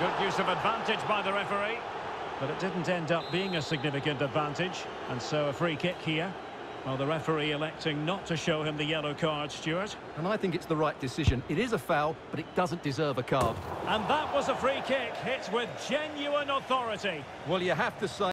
Good use of advantage by the referee. But it didn't end up being a significant advantage. And so a free kick here. Well, the referee electing not to show him the yellow card, Stuart. And I think it's the right decision. It is a foul, but it doesn't deserve a card. And that was a free kick hit with genuine authority. Well, you have to say...